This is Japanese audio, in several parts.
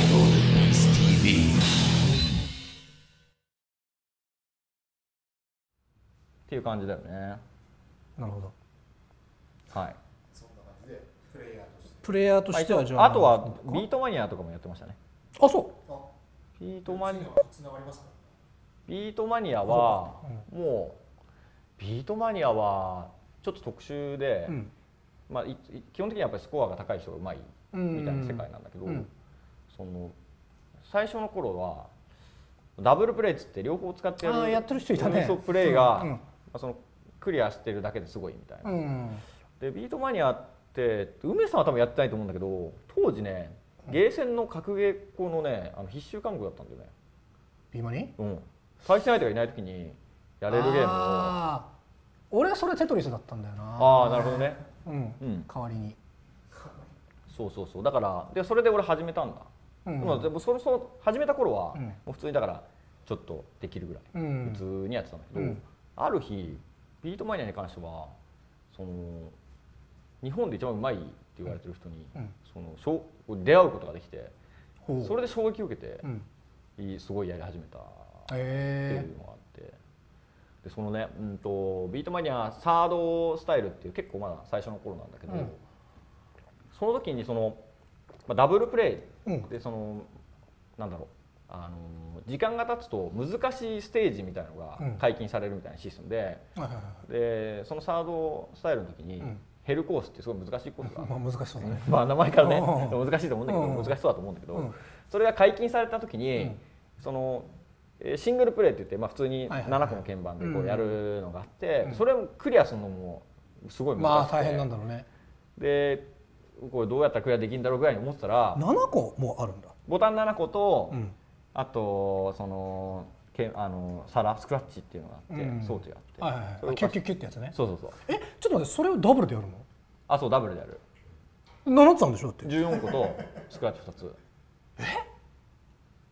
Idol News TV. っていう感じだよね。なるほど。はい。プレイヤーとしてはじゃああとはビートマニアとかもやってましたね。あそう。ビートマニア。ビートマニアはもうビートマニアはちょっと特殊で、うん。まあ、いい基本的にはやっぱりスコアが高い人がうまいみたいな世界なんだけど、うんその最初の頃はダブルプレイっつって両方使ってやるあーやってる人いたね。ププレイが、うんそのクリアしてるだけですごいみたいな。うんでビートマニアって梅さんは多分やってないと思うんだけど当時ねゲーセンの格ゲー校のねあの必修科目だったんだよね、ビーマニうん、対戦相手がいない時にやれるゲームを。ああー。俺はそれテトリスだったんだよな。あーなるほどね。うん、うん。代わりに、そうそうそう。だからでそれで俺始めたんだ、うん。でもそのその始めた頃は、うん。もう普通にだからちょっとできるぐらい、うん。普通にやってたんだけど、うん。ある日ビートマニアに関してはその日本で一番うまいって言われてる人に、うん。そのしょう出会うことができてそれで衝撃を受けてすごいやり始めたってへいうのがあってでそのね、うん、とビートマニアサードスタイルっていう結構まだ最初の頃なんだけど、うん。その時にその、まあ、ダブルプレイうん。でそのなんだろう。あの時間が経つと難しいステージみたいなのうん。が解禁されるみたいなシステムで,、でそのサードスタイルの時に、うん。ヘルコースってすごい難しいコースが、まあ難しそうだね。まあ名前からねうん難しいと思うんだけどうん難しそうだと思うんだけど、うん。それが解禁された時に、うん。そのえーシングルプレイって言って、まあ、普通にはいはいはい。7個の鍵盤でこううん。やるのがあって、うん。それをクリアするのもすごい難しくて、まあ大変なんだろうね。でこれどうやったらクリアできるんだろうぐらいに思ってたら7個もあるんだ。ボタン7個と、うん。あとそのけあの皿スクラッチっていうのがあって、うん。装置があって、はいはいはい。それをキュッキュッキュッってやつね。そうそうそう。えちょっと待ってそれをダブルでやるの？あそうダブルでやる。7つあるんでしょ？だって。14個とスクラッチ2つ。え？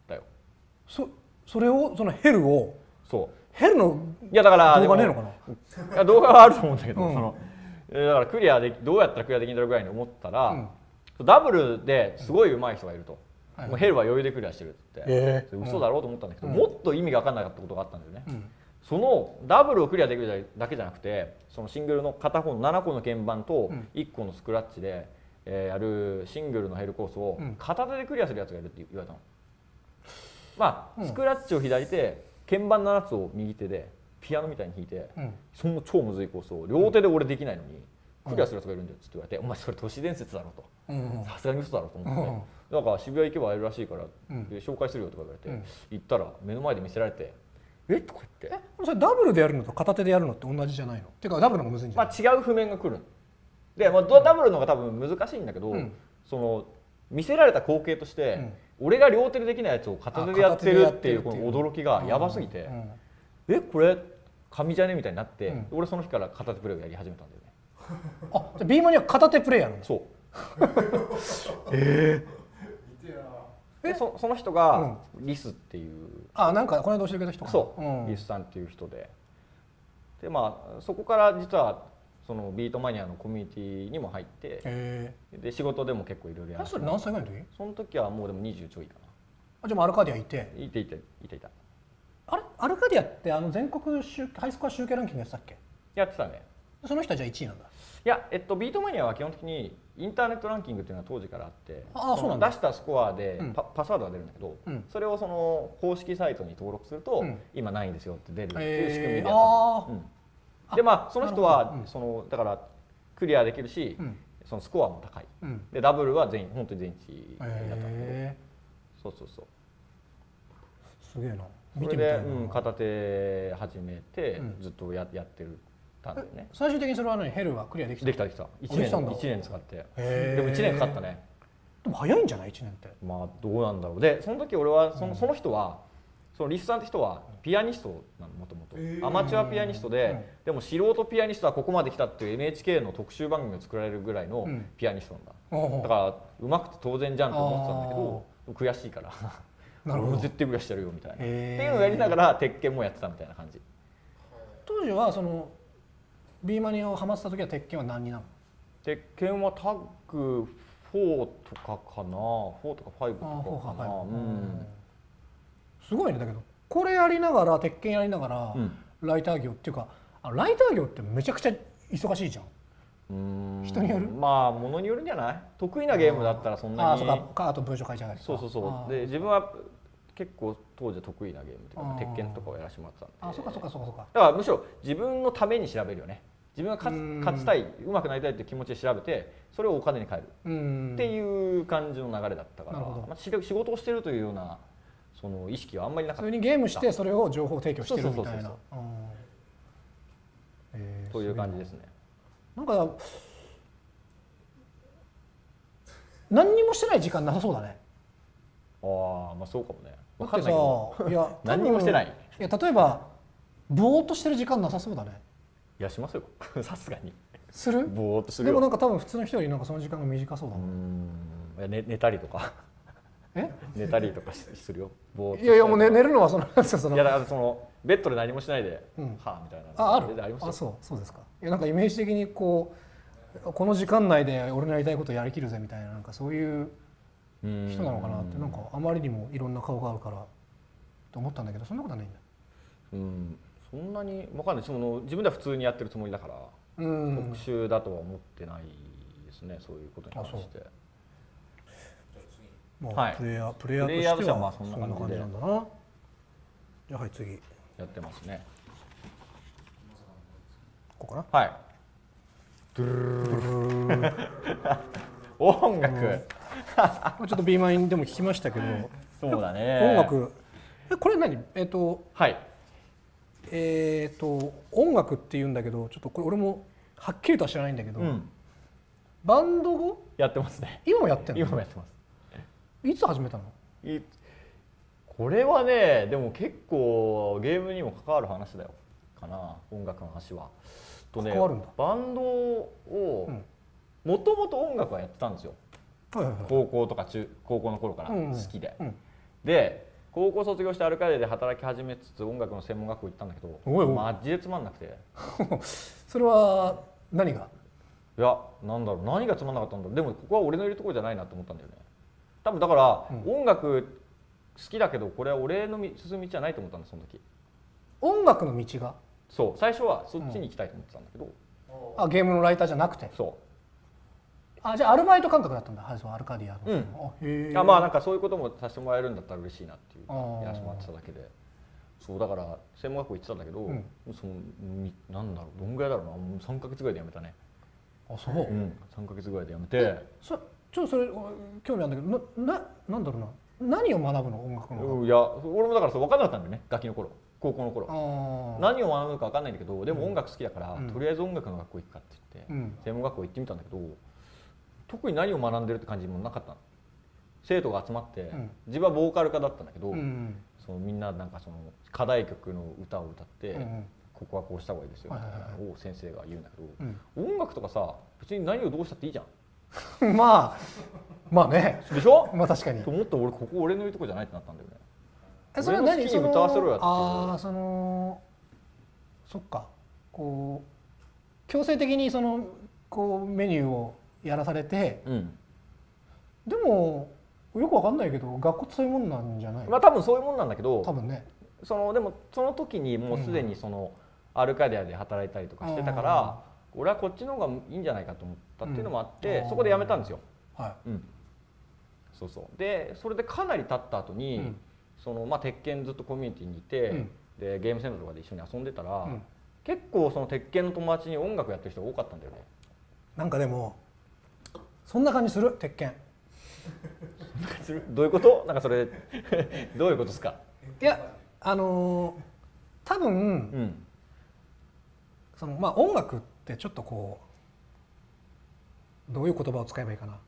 だよ。そそれをそのヘルをそう。ヘルのいやだから動画ねえのかな？いや動画はあると思うんだけど、うん。そのえーだからクリアできどうやったらクリアできるんだろうぐらいに思ったら、うん。ダブルですごい上手い人がいると、はいもうヘルは余裕でクリアしてるってえそれ嘘だろうと思ったんだけど、うん。もっと意味が分かんなかったことがあったんだよね、うん。そのダブルをクリアできるだけじゃなくてそのシングルの片方の7個の鍵盤とうん。1個のスクラッチで、えーやるシングルのヘルコースをうん。片手でクリアするやつがいるって言われたの、まあうん。スクラッチを左手鍵盤7つを右手でピアノみたいに弾いて、うん。その超むずいコースを両手で俺できないのにクリアするやつがいるんだよって言われて、お前それ都市伝説だろと。うんさすがに嘘だろと思って、うんだから渋谷行けば会えるらしいから、うん。で紹介するよとか言われて、うん。行ったら目の前で見せられて「え？とか言って。え？それダブルでやるのと片手でやるのって同じじゃないの？っていうかダブルの方がむずいんじゃまない、あ、違う譜面が来るで、まあ、ドダブルの方が多分難しいんだけど、うん。その見せられた光景として、うん。俺が両手でできないやつを片手でやってるっていうこの驚きがやばすぎて、うんえこれ紙じゃね？みたいになって、うん。俺その日から片手プレーをやり始めたんだよね。あじゃあビーマンには片手プレイヤーなんだそう。ええそその人がリスっていう、あなんかこの間教えてくれた人そう、ん。リスさんっていう人で。でまあそこから実はそのビートマニアのコミュニティにも入ってへで仕事でも結構いろいろやって。えそれ何歳ぐらいの時？その時はもうでも20ちょいかあじゃあもうアルカディアいて。ないていていたいたあれアルカディアってあの全国集ハイスコア集計ランキングやってたっけ？やってたね。その人はじゃあ1位なんだ。いや、えっと、ビートマニアは基本的にインターネットランキングっていうのは当時からあってあそうなん出したスコアでうん。パ,、パスワードが出るんだけど、うん。それをその公式サイトに登録すると、うん。今ないんですよって出るっていう仕組みでやったでまあその人はそのだからクリアできるし、うん。そのスコアも高い。うん。でダブルは全員本当に全員一だったんだけど、そうそうそう。すげえなそれで、うん、片手始めて、うん。ずっとややってるたんだよね。最終的にそれは何？ヘルはクリアできたできたできた。1年たんだ一年使って。でも1年かかったね。でも早いんじゃない？1年って。まあどうなんだろう。でその時俺はその,、その人はそのリスさんって人はピアニストなのもともとアマチュアピアニストで、うん。でも素人ピアニストはここまで来たっていう NHK の特集番組を作られるぐらいのうん。ピアニストなんだ、だからうまくて当然じゃんと思ってたんだけど悔しいから俺も絶対クリアしてやるよみたいな。っていうのをやりながら鉄拳もやってたみたいな感じ。当時はそのビーマニをハマってた時は鉄拳は何になるの？鉄拳はタッグ4とかかな。4とか5とかかな。はうん。すごいね。だけどこれやりながら鉄拳やりながら、うん。ライター業っていうかあライター業ってめちゃくちゃ忙しいじゃん人による？まあものによるんじゃない？得意なゲームだったらそんなに。あそうか。かあと文章書いちゃうそうそうそあう。で自分は結構当時得意なゲームというか鉄拳とかをやらせてもらってたんで。あそうかそうかそうかそうか。だからむしろ自分のために調べるよね。自分が勝勝ちたい上手くなりたいっていう気持ちで調べてそれをお金に変える。うん。っていう感じの流れだったから、なるほど。まあ、し仕事をしてるというようなその意識はあんまりなかった。普通にゲームしてそれを情報提供してるみたいな。そうそうそううん。えーという感じですね。なんか何にもしてない時間なさそうだねああまあそうかもね。だってわかんないけど。さいや 何にもしてない？いや例えばぼーっとしてる時間なさそうだねいやしますよ。さすがに。する？ぼーっとするよ。でもなんか多分普通の人よりなんかその時間が短そうだもんんいや寝寝たりとかえ？寝たりとかしするよ。いやいやもう寝ね。寝るのはそのなんですかその。いやだからそのベッドで何もしないで、うん。はあみたいな。あある？ありますよ。あそうそうですか。いやなんかイメージ的にこうこの時間内で俺のやりたいことやりきるぜみたいななんかそういううん人なのかなってなんかあまりにもいろんな顔があるからと思ったんだけどそんなことはないんだ。うん。そんなにわかんない。その自分では普通にやってるつもりだから、うん。特殊だとは思ってないですねそういうことに関して。まはいあプレイヤープレイヤーとしてははまあそんな感じでなんだなじゃあはい次やってますね。こうかな？はい。音楽、まあちょっと B マインでも聞きましたけどそうだね。音楽えこれ何えっ、とはい。えっ、と音楽って言うんだけどちょっとこれ俺もはっきりとは知らないんだけど、うん。バンドをやってますね。今もやってんの今もやってます。いつ始めたの？いこれはねでも結構ゲームにも関わる話だよ。かな音楽の話は。とねバンドをうん。もともと音楽はやってたんですよ。はいはいはい。高校とか中高校の頃からうん好きで。うん。で高校卒業してアルカディで働き始めつつ音楽の専門学校行ったんだけどおいおい。マジでつまんなくて。それは何が？いやなんだろう何がつまんなかったんだろう。でもここは俺のいるところじゃないなと思ったんだよね多分だから、うん。音楽好きだけどこれは俺の道進む道じゃないと思ったんだその時。音楽の道が？そう最初はそっちに行きたいと思ってたんだけど、あゲームのライターじゃなくて？そあじゃあアルバイト感覚だったんだはいそうアルカディアの、うん。あへあまあなんかそういうこともさせてもらえるんだったら嬉しいなっていうやらせてもらってただけで。そうだから専門学校行ってたんだけど、うん。そのみなんだろうどんぐらいだろうなもう3か月ぐらいで辞めたね、あそう、うん、3か月ぐらいで辞めて、そちょっとそれ俺興味あるんだけどなななんだろうな。何を学ぶの音楽のうんいや俺もだからそう分かんなかったんだよねガキの頃。高校の頃何を学ぶか分かんないんだけどでも音楽好きだから、うん。とりあえず音楽の学校行くかって言って、うん。専門学校行ってみたんだけど特に何を学んでるって感じもなかったの。生徒が集まって、ん。自分はボーカル科だったんだけど、うんそのみんななんかその課題曲の歌を歌って、うんうん。ここはこうした方がいいですよみたいなのを先生が言うんだけど、うん。音楽とかさ別に何をどうしたっていいじゃん まあまあね。でしょ？まあ確かに。と思って俺ここ俺の言うとこじゃないってなったんだよね。えそれは何？歌わせろよってああそのそっか。こう強制的にそのこうメニューをやらされて。うん。でもよくわかんないけど学校ってそういうもんなんじゃない、まあ多分そういうもんなんだけど多分ね。そのでもその時にもうすでにその、アルカディアで働いたりとかしてたから、俺はこっちの方がいいんじゃないかと思ったっていうのもあって、うんそこで辞めたんですよ。はうん、そうそう。でそれでかなり経った後に、うん。そのまあ鉄拳ずっとコミュニティにいて、うん。でゲームセンターとかで一緒に遊んでたら、うん。結構その鉄拳の友達に音楽やってる人が多かったんだよね。いなんかでもそんな感じする？鉄拳。どういうこと？なんかそれどういうことですか、いやあのー多分うん、そのまあ音楽ってちょっとこうどういう言葉を使えばいいかな？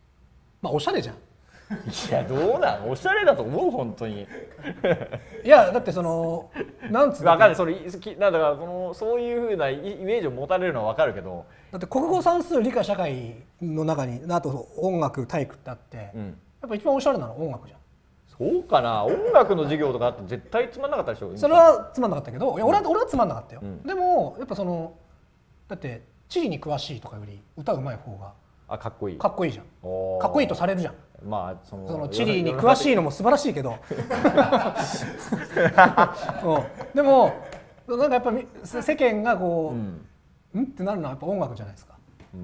まあおしゃれじゃん。いやどうなん？おしゃれだと思う本当に。いやだってそのなんつうの？わかんないそれきなんだからそのそういうふうなイイメージを持たれるのはわかるけど、だって国語算数理科社会の中にあと音楽体育ってあって、やうん、っぱ一番おしゃれなの音楽じゃん。そうかな？音楽の授業とかあって絶対つまんなかったでしょ？それはつまんなかったけどいや俺は俺はつまんなかったよ、うん。でもやっぱそのだって地理に詳しいとかより歌うまい方があかっこいい。かっこいいじゃん。かっこいいとされるじゃん。まあそのその地理に詳しいのも素晴らしいけど、うん。でもなんかやっぱみ世間がこうんう、ん、ってなるのはやっぱ音楽じゃないですか。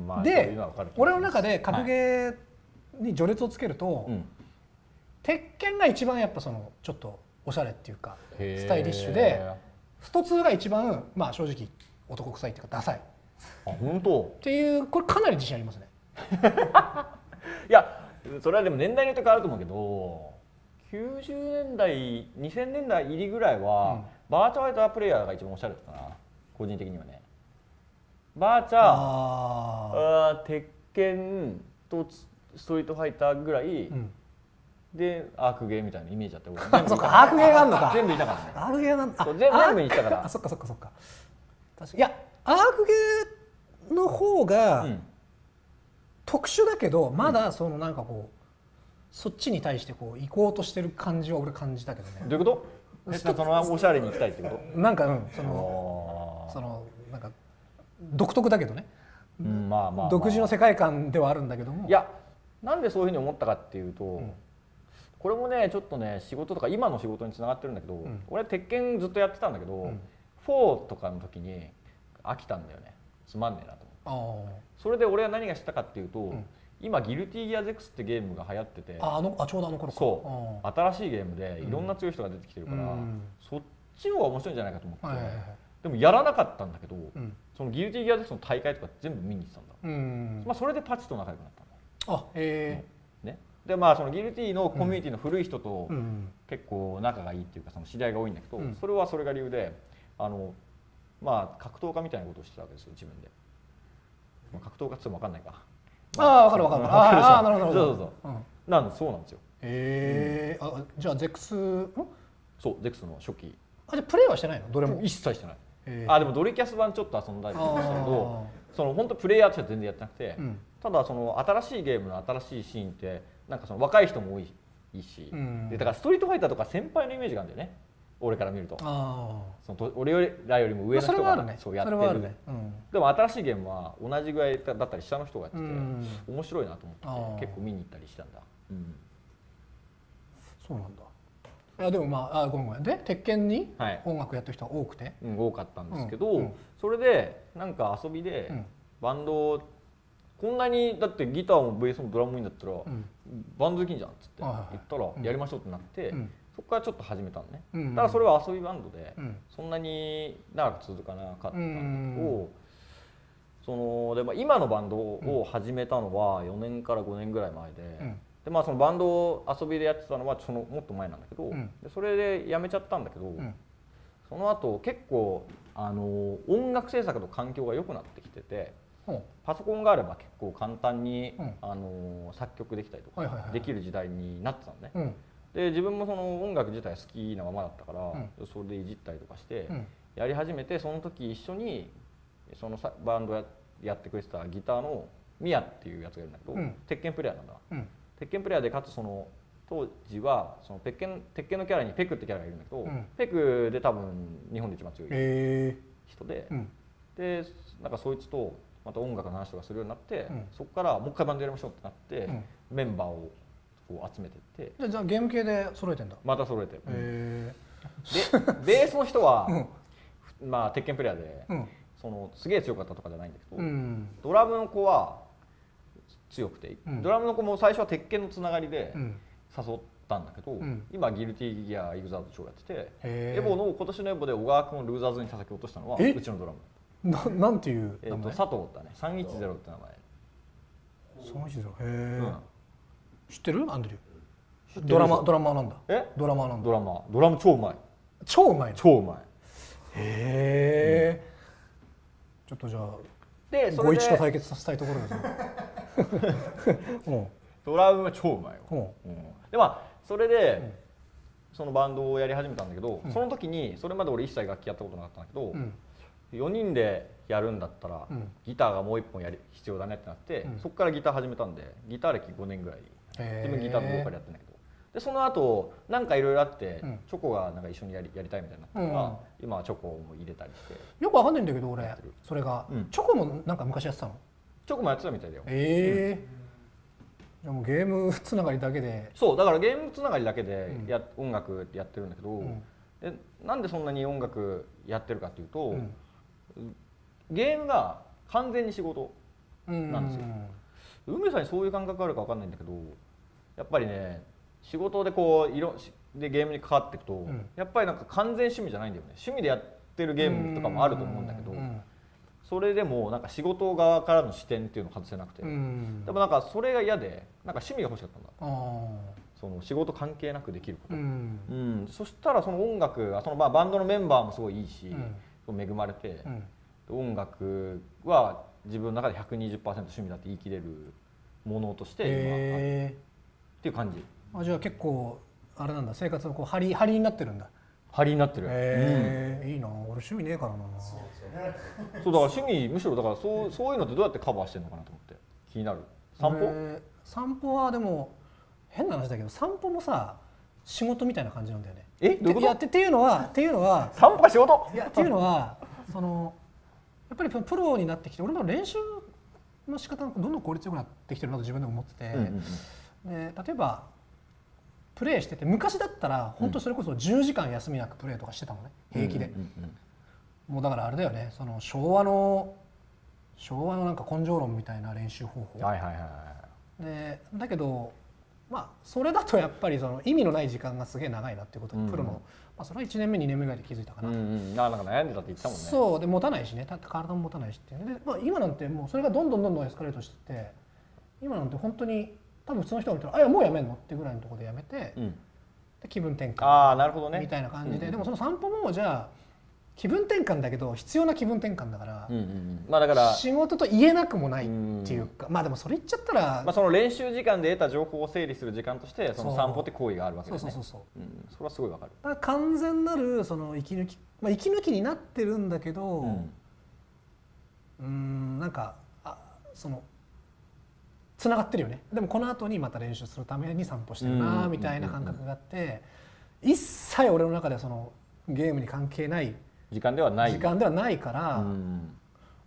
まあで俺の中で格ゲーに序列をつけると、うん。鉄拳が一番やっぱそのちょっとおしゃれっていうかスタイリッシュでスト2が一番まあ正直男臭いっていうかダサい。っあ本当？ていうこれかなり自信ありますね。いやそれはでも年代によって変わると思うけど90年代2000年代入りぐらいは、うん。バーチャファイタープレイヤーが一番おしゃれだったな。個人的にはね。バーチャーあ鉄拳とストリートファイターぐらい、ーうん。でアークゲーみたいなイメージだった。そっかアークゲーがあるのか。全部いたからね。アークゲーなんだ。全部全部に行ったから。あそっかそっかそっか。いやアークゲーの方がうん特殊だけど、まだそのなんかこうそっちに対してこう行こうとしてる感じは俺感じたけどね。どういうこと？えそのおしゃれに行きたいってこなんかうんそのそのなんか独特だけどね、うんまあまあまあ。独自の世界観ではあるんだけども。いやなんでそういうふうに思ったかっていうと、ん。これもねちょっとね仕事とか今の仕事につながってるんだけど、ん。俺鉄拳ずっとやってたんだけど、ん。4とかの時に飽きたんだよね。つまんねえなと思って。あそれで俺は何がしたかっていうと、ん。今ギルティギアゼックスってゲームが流行ってて。ああのあちょうどあの頃か。そう。新しいゲームでいろんな強い人が出てきてるから、うん。そっちの方が面白いんじゃないかと思って、はいはいはい。でもやらなかったんだけど、うん。そのギルティギアゼックスの大会とか全部見に行ってたんだ、うんまあ、それでパチと仲良くなったんだあへね、でまあそのギルティのコミュニティの古い人と結構仲がいいっていうかその知り合いが多いんだけど、うん。それはそれが理由であのまあ格闘家みたいなことをしてたわけですよ自分で、まあ、格闘家っつっても分かんないか。ああ分かる分かる。うんあああなるほどそうそうそう。うん。なんでそうなんですよ。へえあじゃあゼックスん？そうゼックスの初期。あじゃあプレイはしてないの？どれも？一切してない。へえあでもドリキャス版ちょっと遊んだりとかしたけどその本当プレイヤーとしては全然やってなくて、うん。ただその新しいゲームの新しいシーンってなんかその若い人も多いし、うん。でだからストリートファイターとか先輩のイメージがあるんだよね俺から見ると。あそのと俺よりらよりもあ上の人がね。そうやってる。ね。うん。でも新しいゲームは同じぐらいだったり下の人がやってて、うん。面白いなと思って結構見に行ったりしたんだ、うん。そうなんだ。いやでもまああごめんごめん。で鉄拳にはい。音楽やってる人が多くて？うん、多かったんですけど、それでなんか遊びでうん。バンドをこんなにだってギターもベースもドラムもいいんだったら、うん。バンドできんじゃんっつってはいはいはい。言ったらやりましょうってなって、うんそこからちょっと始めたのね、うんただそれは遊びバンドで、うん。そんなに長く続かなかったんだけど、うんそので、まあ、今のバンドを始めたのは4年から5年ぐらい前で,、うん。でまあ、そのバンドを遊びでやってたのはそのもっと前なんだけど、ん。でそれでやめちゃったんだけど、ん。その後結構あの音楽制作の環境が良くなってきててほパソコンがあれば結構簡単に、うん。あの作曲できたりとかできる時代になってたのね。ううんで自分もその音楽自体好きなままだったから、うそれでいじったりとかして、うん。やり始めてその時一緒にそのさバンドややってくれてたギターのミヤっていうやつがいるんだけど、うん。鉄拳プレイヤーなんだうん。鉄拳プレイヤーでかつその当時はその鉄拳鉄拳のキャラにペクってキャラがいるんだけど、うん。ペクで多分日本で一番強いへ人で、えうん。でなんかそいつとまた音楽の話とかするようになって、うん。そこからもう一回バンドやりましょうってなって、うん。メンバーをこう集めてって。じゃあじゃあゲーム系で揃えてんだ。また揃えて、へえで ベースの人は、うん。まあ鉄拳プレイヤーで、うん。そのすげえ強かったとかじゃないんだけど、うん。ドラムの子は強くて、うん。ドラムの子も最初は鉄拳のつながりでうん。誘ったんだけど、ん。今ギルティギアイグザード超やっててエボの今年のエボで小川君をルーザーズに叩き落としたのはえ？うちのドラム、ななんていうえー、と名前佐藤だね。310って名前、その人だへえうん知ってる？アンドリュー。ドラマドラマーなんだ。え？ドラマーなんだ。ドラマ。ードラム超うまい。超うまいの？超うまい。へえ。ちょっとじゃあでそご一とれで対決させたいところですね。うん。ドラムは超うまいよ、うん。うん。でまあそれで、そのバンドをやり始めたんだけど、うん。その時にそれまで俺一切楽器やったことなかったんだけど、うん。4人でやるんだったら、うん。ギターがもう一本やり必要だねってなって、うん。そこからギター始めたんでギター歴5年ぐらい自分ギターとボーカルやってんだけど。でその後なんかいろいろあって、うん。チョコがなんか一緒にやりやりたいみたいになったから、うん。今はチョコも入れたりして。よくわかんないんだけど俺それが。うん。チョコもなんか昔やってたの。ちょこもやってたみたいだよ。ええじゃあもうゲームつながりだけで、そうだからゲームつながりだけでうん。や、音楽やってるんだけど、うん。でなんでそんなに音楽やってるかっていうと、うん。ゲームが完全に仕事うんなんですよ。梅さんにそういう感覚あるか分かんないんだけどやっぱりね仕事でこういろしでゲームにかかっていくと、ん。やっぱりなんか完全趣味じゃないんだよね。趣味でやってるゲームとかもあると思うんだけど、うん。それでもなんか仕事側からの視点っていうのを外せなくて、うん。でもなんかそれが嫌でなんか趣味が欲しかったんだ。あその仕事関係なくできること、ーうん。うん。そしたらその音楽がそのまあバンドのメンバーもすごいいいし、うん。恵まれてう、ん。音楽は自分の中で120%趣味だって言い切れるものとして今っていう感じ。ーあじゃあ結構あれなんだ。生活のこう張り張りになってるんだ。張りになってる、へえいいな。俺趣味ねえからな。うんそうだから趣味むしろだからそうそういうのってどうやってカバーしてるのかなと思って。気になる。散歩、俺散歩はでも変な話だけど散歩もさ仕事みたいな感じなんだよね。え？どういうこと？やってっていうのはっていうのは散歩が仕事？いやっていうのはそのやっぱりプロになってきて俺も練習の仕方がどんどん効率よくなってきてるなと自分でも思ってて、うんうんうんで例えばプレーしてて昔だったら本当それこそ10時間休みなくプレーとかしてたのね平気で、うんうんうん。もうだからあれだよねその昭和の昭和のなんか根性論みたいな練習方法、はいはいはいはいでだけどまあそれだとやっぱりその意味のない時間がすげえ長いなっていうことうんにプロの、まあ、それは1年目2年目ぐらいで気づいたかな、うんうん。なんか悩んでたって言ってたもんね。そうで持たないしね体も持たないしっていうね。で、まあ、今なんてもうそれがどんどんどんどんエスカレートしてって今なんて本当に多分普通の人が見たら「あいやもうやめんの?」ってぐらいのところでやめて、うん、で気分転換ああなるほどね。みたいな感じで、うんでもその散歩もじゃあ気分転換だけど必要な気分転換だから、うんうんうん。まあだから、仕事と言えなくもないっていうか、まあでもそれ言っちゃったら、まあ、その練習時間で得た情報を整理する時間としてそのそう散歩って行為があるわけだよね。そうそうそうそう。うん、それはすごいわかる、だから完全なるその息抜き、まあ、息抜きになってるんだけどうん。うーんなんかあそのつながってるよね。でもこの後にまた練習するために散歩してるうなん。みたいな感覚があって一切俺の中ではそのゲームに関係ない時間ではない。時間ではないから、うん。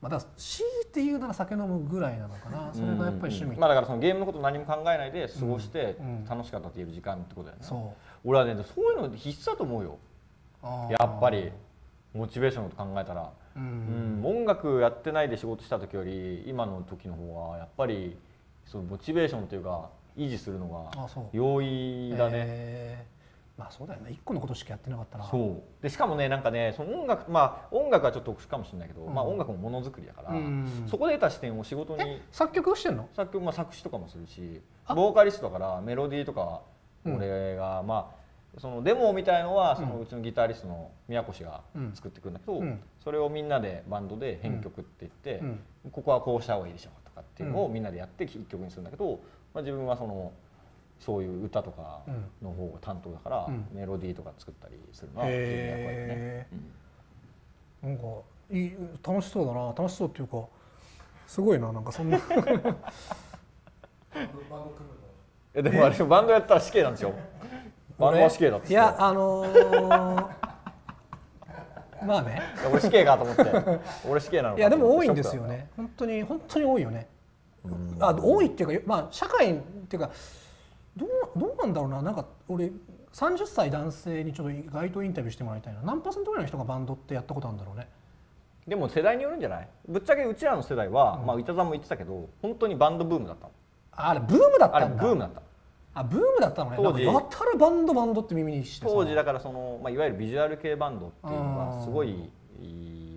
まあ、だ強いて言うなら酒飲むぐらいなのかな。それがやっぱり趣味、うん。まあだからそのゲームのこと何も考えないで過ごしてうん。うん。楽しかったって言える時間ってことだよね、そう。俺はねそういうの必須だと思うよ。やっぱりモチベーションのこと考えたら、ううんん。音楽やってないで仕事した時より今の時の方がやっぱりそのモチベーションというか維持するのが容易だね、えー。まあそうだよね。一個のことしかやってなかったら。そう。でしかもねなんかねその音楽まあ音楽はちょっと特殊かもしれないけど、うん。まあ音楽もものづくりだから、うんそこで得た視点を仕事にえ作曲してんの？作曲、まあ、作詞とかもするしあ。ボーカリストだからメロディーとかうん。俺が、まあそのデモみたいのはうん。そのうちのギタリストの宮越がうん。作ってくるんだけど、うん。それをみんなでバンドで編曲って言って、うん。ここはこうした方がいいでしょとかっていうのをうん。みんなでやって一曲にするんだけど、まあ、自分はそのそういう歌とかの方が担当だから、うん。メロディーとか作ったりするのは自分の役割だね。なんかいい楽しそうだな。楽しそうっていうかすごいななんかそんな。えでもあれバンドやったら死刑なんですよ。バンドは死刑だっつっていやあのーまあね。俺死刑かと思って。俺死刑なのかいやでも多いんですよね。本当に本当に多いよね。あ多いっていうかまあ社会っていうかどうどうなんだろうな。なんか俺30歳男性にちょっと街頭インタビューしてもらいたいな。何パーセントぐらいの人がバンドってやったことあるんだろうね。でも世代によるんじゃない？ぶっちゃけうちらの世代は、まあ板さんも言ってたけど本当にバンドブームだったの。あれブームだっあれたんだ。ブームだったあブームだったのね。当時。やたらバンドバンドって耳にしてさ。当時だからその、まあ、いわゆるビジュアル系バンドっていうのがすごい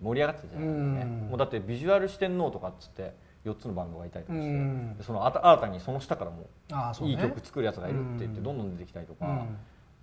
盛り上がってたじゃないですかね。うん。もうだってビジュアル四天王とかっつって4つのバンドがいたりとかして、そのあた新たにその下からもいい曲作るやつがいるって言ってうん。どんどん出てきたりとか、うん。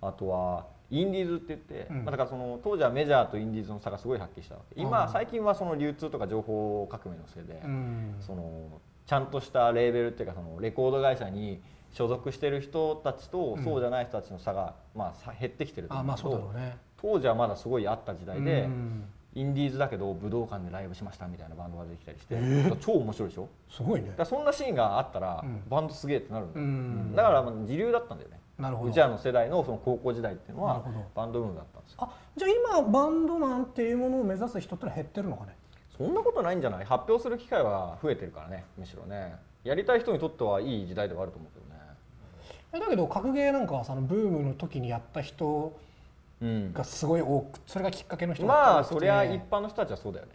あとはインディーズって言って、うん。まあ、だからその当時はメジャーとインディーズの差がすごいはっきりしたわけ。今うん。最近はその流通とか情報革命のせいで、うん。そのちゃんとしたレーベルっていうかそのレコード会社に所属してる人たちとうん。そうじゃない人たちの差が、まあ、さ減ってきてるとあまあ思うけどそうだろうね。当時はまだすごいあった時代で、うん。インディーズだけど武道館でライブしましたみたいなバンドが出てきたりして、えー。超面白いでしょ？すごいね。だそんなシーンがあったら、うん。バンドすげえってなるんだだからまあ自流だったんだよね。なるほど。うちらの世代のその高校時代っていうのはバンドブームだったんですよ。あじゃあ今バンドマンっていうものを目指す人ってのは減ってるのかね？そんなことないんじゃない？発表する機会は増えてるからねむしろね。やりたい人にとってはいい時代ではあると思うけどだけど格ゲーなんかはそのブームの時にやった人うん。がすごい多くそれがきっかけの人がまあそりゃ一般の人たちはそうだよね。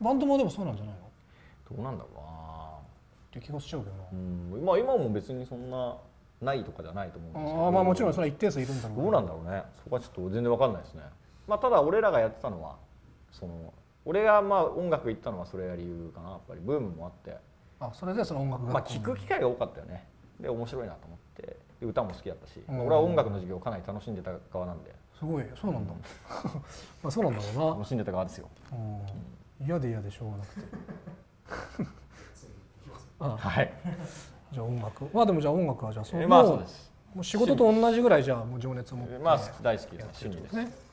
バンドもでもそうなんじゃないの？っどうなんだろうな。て気がしちゃうけどな、うん。まあ今も別にそんなないとかじゃないと思うんですけど。ああまあもちろんそれは一定数いるんだろうどうなんだろうね。そこはちょっと全然わかんないですね。まあただ俺らがやってたのはその俺がまあ音楽行ったのはそれが理由かな。やっぱりブームもあって。あそれでその音楽がまあ聞く機会が多かったよね。で面白いなと思って。で歌も好きだったし、うん。俺は音楽の授業をかなり楽しんでた側なんで。すごいそうなんだ、ま あそうなんだろうな。楽しんでた側ですよ。うん。嫌で嫌でしょうがなくて。あ。はい。じゃあ音楽。まあでもじゃあ音楽はじゃあそうまあもそうです。もう仕事と同じぐらいじゃあもう情熱を持ってまあ大好きです。趣味です。ね